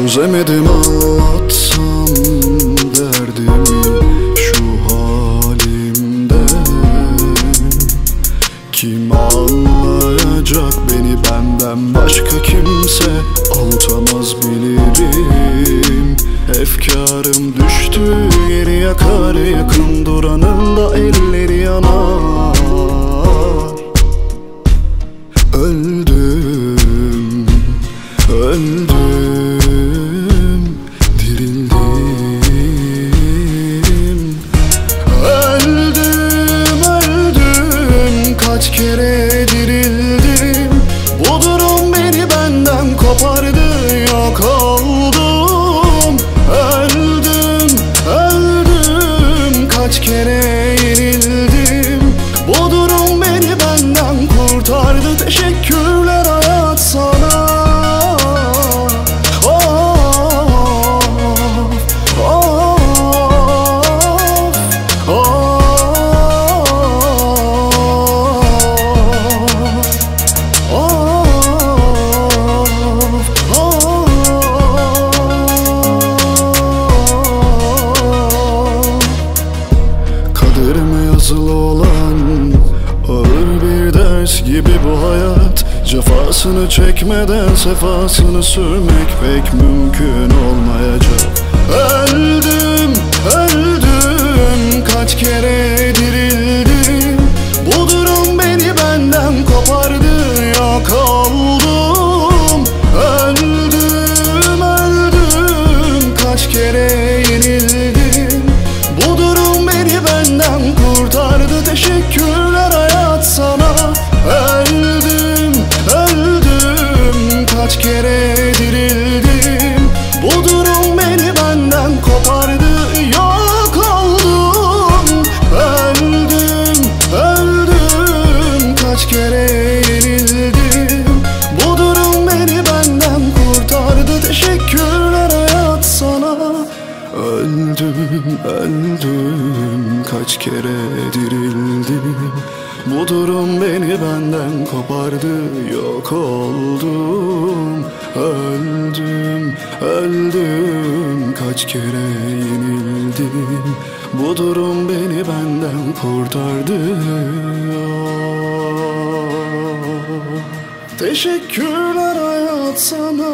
Çözemedim anlatsam derdimi şu halimde. Kim anlayacak beni benden başka kimse? Avutamaz bilirim Efkarım düştü yazılı olan Ağır bir ders gibi bu hayat? Cefasını çekmeden sefasını sürmek pek mümkün olmayacak. Öldüm, öldüm, kaç kere dirildim. Bu durum beni benden kopardı, yok oldum. Öldüm, öldüm, kaç kere yenildim. Bu durum beni benden kurtardı, teşekkürler Öldüm, kaç kere dirildim. Bu durum beni benden kopardı, yok oldum. Öldüm, öldüm, kaç kere yenildim. Bu durum beni benden kurtardı. Teşekkürler hayat sana